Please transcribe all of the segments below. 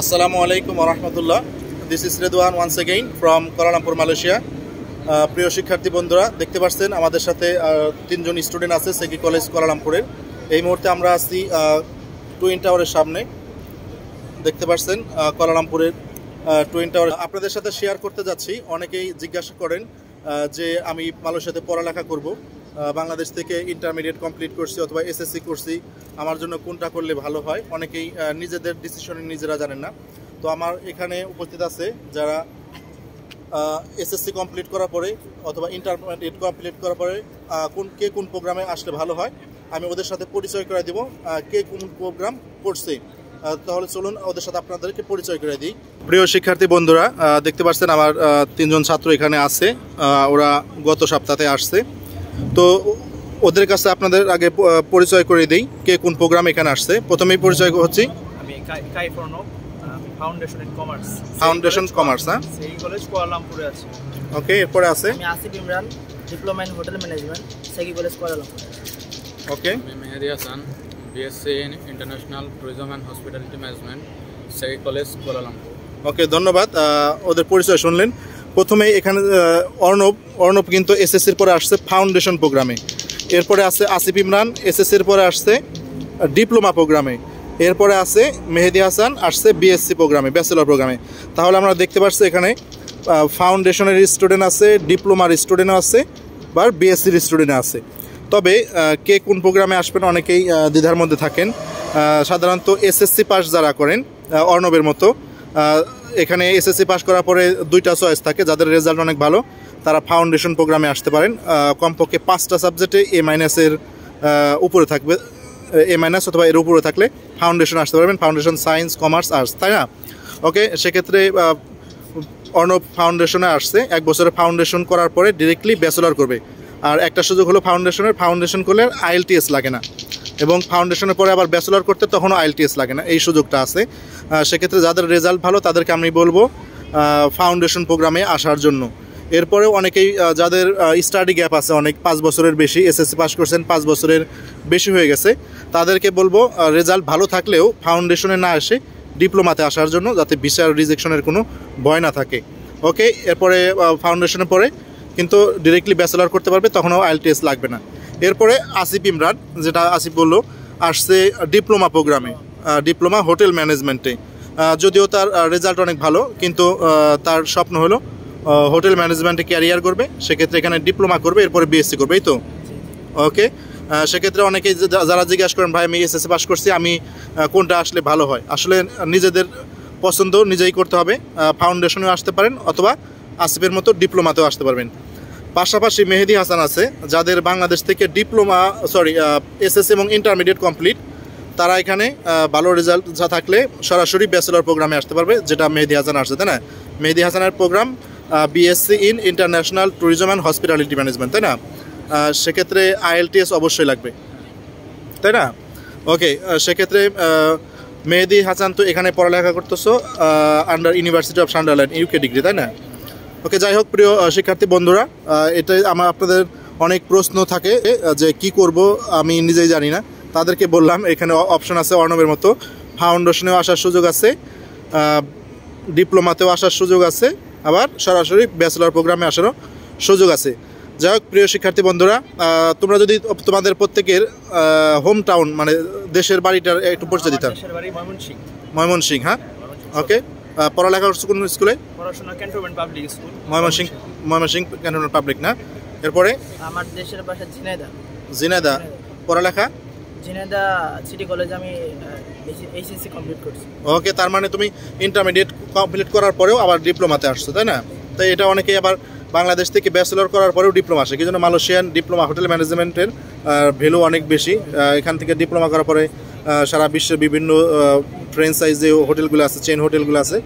Assalamu আলাইকুম wa this is Redwan once again from Kuala Lumpur, প্রিয় শিক্ষার্থী বন্ধুরা দেখতে পাচ্ছেন আমাদের সাথে তিনজন স্টুডেন্ট আছে সেকি কলেজ কুয়ালালামপুরের এই মুহূর্তে আমরা আছি টুইন টাওয়ারের সামনে। দেখতে পাচ্ছেন আহ, টুইন টাওয়ার আপনাদের সাথে শেয়ার করতে যাচ্ছি। অনেকেই জিজ্ঞাসা করেন যে আমি মালয়েশিয়াতে পড়ালেখা করব। বাংলাদেশ থেকে ইন্টারমিডিয়েট কমপ্লিট করছি অথবা এসএসসি করছি। আমার জন্য কোনটা করলে ভালো হয়? অনেকেই নিজেদের ডিসিশনে নিজেরা জানেন না। তো আমার এখানে উপস্থিত আছে যারা এসএসসি কমপ্লিট করার পরে অথবা ইন্টারমিডিয়েট কমপ্লিট করার পরে কোন, কে কোন প্রোগ্রামে আসলে ভালো হয়, আমি ওদের সাথে পরিচয় করে দিব কে কোন প্রোগ্রাম করছে। তাহলে চলুন ওদের সাথে আপনাদেরকে পরিচয় করে দিই। প্রিয় শিক্ষার্থী বন্ধুরা দেখতে পাচ্ছেন আমার তিনজন ছাত্র এখানে আছে। ওরা গত সপ্তাহে আসছে। তো ওদের কাছে আপনাদের আগে পরিচয় করে দিই কে কোন প্রোগ্রাম এখানে আসছে। প্রথমেই পরিচয় হচ্ছি। আমি কাই Pranab foundation in commerce foundation commerce হ্যাঁ? সেই কলেজ কুয়ালালামপুরে আছে। ওকে এরপরে আছে? আমি Asif Imran diploma in hotel management SEGi college Kuala Lumpur okay আমি Mehedi Hasan BSc in international tourism and hospitality management SEGi college Kuala Lumpur. Okay ধন্যবাদ। ওদের পরিচয় শুনলেন। প্রথমে এখানে অর্ণব অর্ণব কিন্তু এসএসসির পরে আসছে ফাউন্ডেশন প্রোগ্রামে এরপরে আছে আসিফ ইমরান, এসএসসির পরে আসছে ডিপ্লোমা প্রোগ্রামে এরপরে আছে মেহেদি হাসান, আসছে বিএসসি প্রোগ্রামে ব্যাচেলর প্রোগ্রামে তাহলে আমরা দেখতে পাচ্ছি এখানে ফাউন্ডেশনের স্টুডেন্ট আছে ডিপ্লোমার স্টুডেন্টও আছে, বা বিএসসির স্টুডেন্ট আছে। তবে কে কোন প্রোগ্রামে আসবেন অনেকেই দ্বিধার মধ্যে থাকেন। সাধারণত এসএসসি পাস যারা করেন অর্ণবের মতো এখানে এসএসসি পাস করার পরে দুইটা চয়েস থাকে, যাদের রেজাল্ট অনেক ভালো, তারা ফাউন্ডেশন প্রোগ্রামে আসতে পারেন। কমপক্ষে পাঁচটা সাবজেক্টে এ মাইনাসের উপরে থাকবে। এ মাইনাস অথবা এর উপরে থাকলে ফাউন্ডেশন আসতে পারবেন। ফাউন্ডেশন সায়েন্স কমার্স আর্টস তাই না? ওকে সেক্ষেত্রে অর্ণব ফাউন্ডেশনে আসছে। এক বছরের ফাউন্ডেশন করার পরে ডিরেক্টলি ব্যাচেলর করবে। আর একটা সুযোগ হলো ফাউন্ডেশনের ফাউন্ডেশন করলে আইএলটিএস লাগে না। এবং ফাউন্ডেশনের পরে আবার ব্যাচেলর করতে তখনও আইএলটিএস লাগে না। এই সুযোগটা আছে। সেক্ষেত্রে যাদের রেজাল্ট ভালো, তাদেরকে আমি বলব ফাউন্ডেশন প্রোগ্রামে আসার জন্য। এরপরেও অনেকেই যাদের স্টাডি গ্যাপ আছে অনেক, পাঁচ বছরের বেশি এসএসসি পাস করছেন, পাঁচ বছরের বেশি হয়ে গেছে। তাদেরকে বলব রেজাল্ট ভালো থাকলেও ফাউন্ডেশনে না এসে ডিপ্লোমাতে আসার জন্য, যাতে বিচার রিজেকশনের কোনো ভয় না থাকে। ওকে এরপরে ফাউন্ডেশনের পরে কিন্তু ডিরেক্টলি ব্যাচেলর করতে পারবে, তখনও আইএলটিএস লাগবে না। এরপরে আসিফ ইমরান, যেটা আসিফ বলল, আসছে ডিপ্লোমা প্রোগ্রামে ডিপ্লোমা হোটেল ম্যানেজমেন্টে। যদিও তার রেজাল্ট অনেক ভালো, কিন্তু তার স্বপ্ন হলো হোটেল ম্যানেজমেন্টে ক্যারিয়ার করবে, সেক্ষেত্রে এখানে ডিপ্লোমা করবে, এরপরে বিএসসি করবে, এই তো? ওকে সেক্ষেত্রে অনেকেই যারা জিজ্ঞাসা করেন, ভাই, আমি এসএসসি পাস করছি, আমি কোনটা আসলে ভালো হয়? আসলে নিজেদের পছন্দ নিজেই করতে হবে ফাউন্ডেশনেও আসতে পারেন, অথবা আসিফের মতো ডিপ্লোমাতেও আসতে পারবেন। পাশাপাশি মেহেদি হাসান আছে, যাদের বাংলাদেশ থেকে ডিপ্লোমা সরি এসএসসি এবং ইন্টারমিডিয়েট কমপ্লিট তারা এখানে ভালো রেজাল্ট যা থাকলে সরাসরি ব্যাচেলর প্রোগ্রামে আসতে পারবে, যেটা মেহেদি হাসান আসছে, তাই না? মেহেদি হাসানের program BSc in international tourism and hospitality management তাই না? সেক্ষেত্রে আইএলটিএস অবশ্যই লাগবে, তাই না? ওকে সেক্ষেত্রে মেহেদি হাসান তো এখানে পড়ালেখা করতেছো under university of Sunderland UK degree তাই না? ওকে যাই হোক প্রিয় শিক্ষার্থী বন্ধুরা এটাই আমার আপনাদের অনেক প্রশ্ন থাকে যে কি করব আমি নিজেই জানি না। তাদেরকে বললাম এখানে অপশন আছে অর্ণবের মতো। ফাউন্ডেশনেও আসার সুযোগ আছে ডিপ্লোমাতেও আসার সুযোগ আছে আবার সরাসরি ব্যাচেলর প্রোগ্রামে আসারও সুযোগ আছে। যাই হোক প্রিয় শিক্ষার্থী বন্ধুরা তোমরা যদি তোমাদের প্রত্যেকের হোম টাউন মানে দেশের বাড়িটার একটু পরিচয় দিতাম ময়মনসিং হ্যাঁ? ওকে পড়ালেখা করছ কোন স্কুলে? পড়াশোনা cantonment public school. Mymensingh Mymensingh cantonment public না? এরপরে? আমার দেশের বাসা ঝিনাইদা। জিনেদা পড়ালেখা? ঝিনাইদা সিটি কলেজে আমি এইচএসসি কমপ্লিট করছি। ওকে তার মানে তুমি ইন্টারমিডিয়েট কমপ্লিট করার পরেও আবার ডিপ্লোমাতে আসছো তাই না? তাই এটা অনেকেই আবার বাংলাদেশ থেকে ব্যাচেলর করার পরেও ডিপ্লোমা আসে। কি জন্য মালয়েশিয়ান ডিপ্লোমা হোটেল ম্যানেজমেন্টের ভ্যালু অনেক বেশি। এখান থেকে ডিপ্লোমা করার পরে সারা বিশ্বের বিভিন্ন ফ্রেঞ্চাইজ যে হোটেলগুলো আছে চেন হোটেলগুলো আছে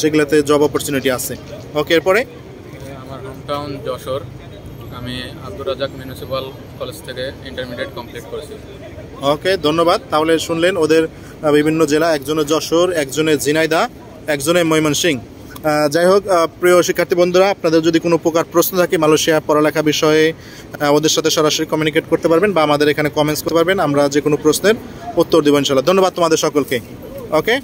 সেগুলোতে জব অপরচুনিটি আছে। ওকে এরপরে? আমার হোম টাউন যশোর। আমি আব্দুর রাজাক মিউনিসিপাল কলেজ থেকে ইন্টারমিডিয়েট কমপ্লিট করেছি। ওকে ধন্যবাদ। তাহলে শুনলেন ওদের বিভিন্ন জেলা একজনের যশোর একজনের ঝিনাইদা একজনের ময়মনসিং আহ, যাই হোক প্রিয় শিক্ষার্থী বন্ধুরা আপনাদের যদি কোনো প্রকার প্রশ্ন থাকে মালয়েশিয়া পড়ালেখা বিষয়ে ওদের সাথে সরাসরি কমিউনিকেট করতে পারবেন বা আমাদের এখানে কমেন্টস করতে পারবেন আমরা যে কোনো প্রশ্নের উত্তর দেবো ইনশাল্লাহ ধন্যবাদ তোমাদের সকলকে। ওকে